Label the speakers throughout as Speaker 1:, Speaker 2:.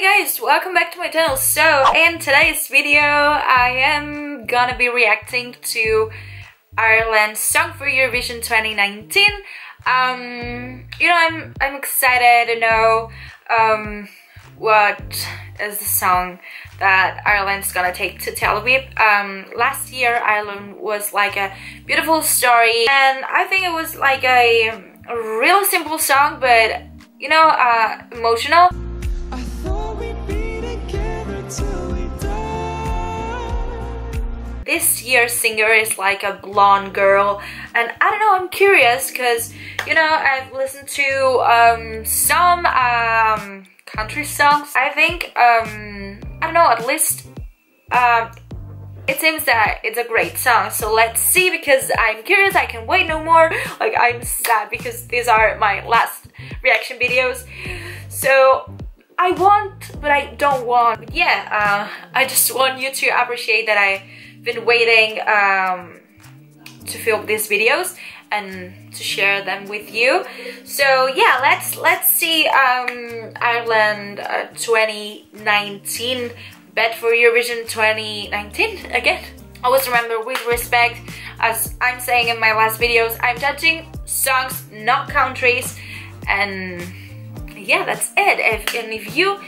Speaker 1: Hey guys, welcome back to my channel. So, in today's video, I am gonna be reacting to Ireland's song for Eurovision 2019. Um, you know, I'm I'm excited to know um, what is the song that Ireland's gonna take to Tel Aviv. Um, last year, Ireland was like a beautiful story, and I think it was like a, a real simple song, but you know, uh, emotional. This year's singer is like a blonde girl. And I don't know I'm curious because you know I've listened to um, some um, country songs. I think um, I don't know at least um, it seems that it's a great song. So let's see because I'm curious I can wait no more. Like I'm sad because these are my last reaction videos. So I want but I don't want. Yeah uh, I just want you to appreciate that I been waiting um, to film these videos and to share them with you. So yeah, let's let's see um, Ireland uh, 2019 bet for Eurovision 2019 again. Always remember with respect, as I'm saying in my last videos, I'm judging songs, not countries, and yeah, that's it. If and if you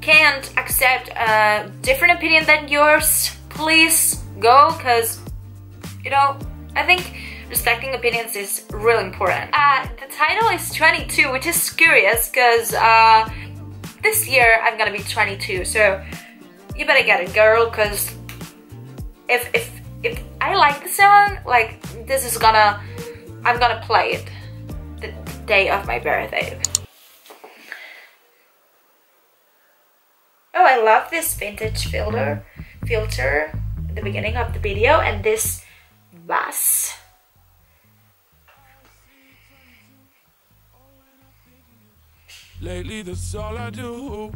Speaker 1: can't accept a different opinion than yours, please go because, you know, I think respecting opinions is really important. Uh, the title is 22, which is curious because uh, this year I'm gonna be 22, so you better get it, girl, because if, if, if I like the song, like, this is gonna, I'm gonna play it the day of my birthday. Oh, I love this vintage filter. Filter at the beginning of the video and this bass Lately that's all I do.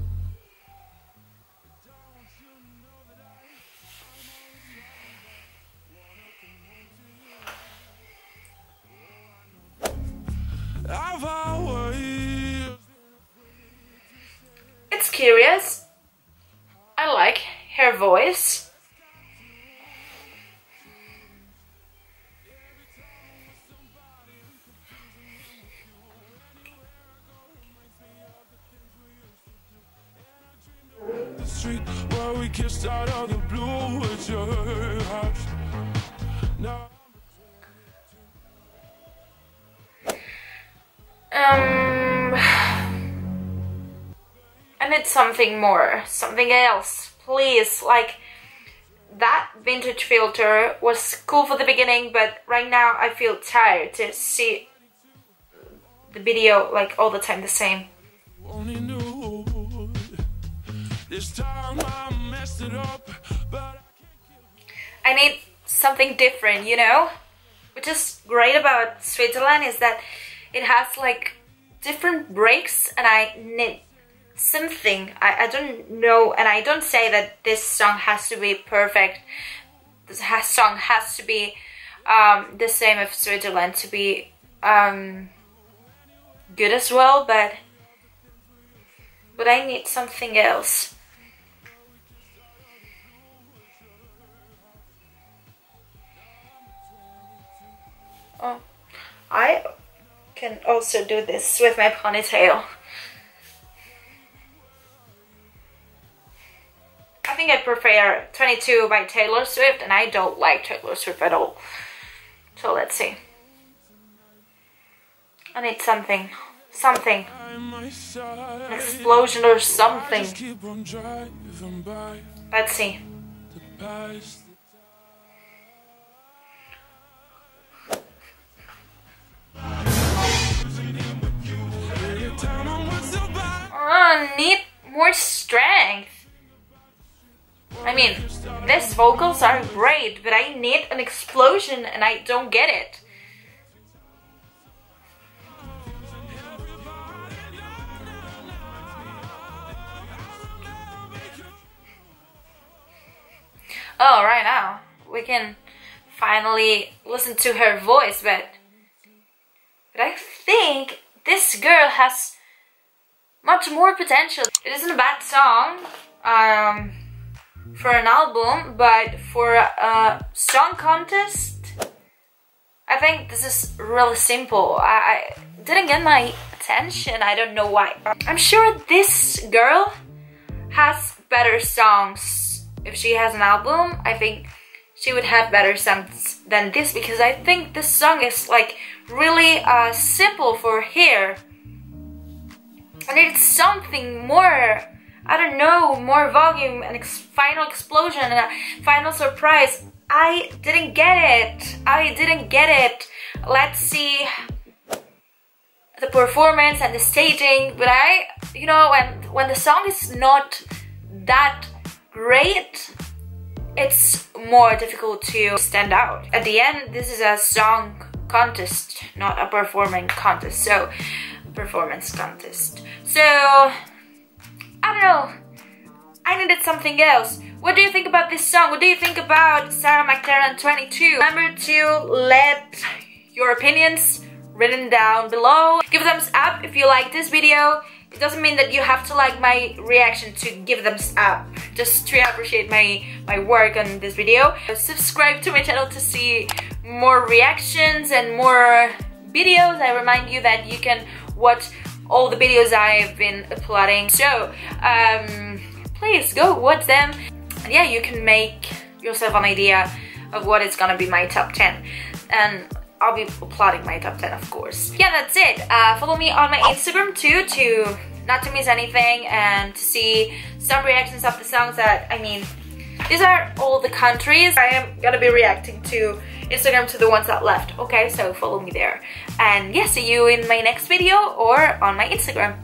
Speaker 1: It's we kissed out of the blue with your house. Now um I need something more, something else, please. Like that vintage filter was cool for the beginning, but right now I feel tired to see the video like all the time the same. This time I I need something different, you know? Which is great about Switzerland is that it has like different breaks and I need something. I, I don't know and I don't say that this song has to be perfect. This has, song has to be um, the same as Switzerland to be um, good as well, but but I need something else. I can also do this with my ponytail. I think I prefer 22 by Taylor Swift and I don't like Taylor Swift at all. So let's see. I need something. Something. An explosion or something. Let's see. Need more strength. I mean, these vocals are great, but I need an explosion and I don't get it. Oh, right now, we can finally listen to her voice, but, but I think this girl has much more potential. It isn't a bad song um, for an album, but for a song contest, I think this is really simple. I, I didn't get my attention. I don't know why. I'm sure this girl has better songs. If she has an album, I think she would have better songs than this because I think this song is like really uh, simple for her. And needed something more, I don't know, more volume and ex final explosion and a final surprise. I didn't get it. I didn't get it. Let's see the performance and the staging, but I, you know, when when the song is not that great, it's more difficult to stand out. At the end, this is a song contest, not a performing contest. So, performance contest. So, I don't know. I needed something else. What do you think about this song? What do you think about Sarah McTernan 22? Remember to let your opinions written down below. Give a thumbs up if you like this video. It doesn't mean that you have to like my reaction to give thumbs up. Just to appreciate my, my work on this video. Subscribe to my channel to see more reactions and more videos. I remind you that you can watch all the videos I've been uploading. So, um, please go watch them. And yeah, you can make yourself an idea of what is gonna be my top 10. And I'll be uploading my top 10 of course. Yeah, that's it. Uh, follow me on my Instagram too to not to miss anything and to see some reactions of the songs that, I mean, these are all the countries I am gonna be reacting to Instagram to the ones that left, okay? So follow me there. And yeah, see you in my next video or on my Instagram.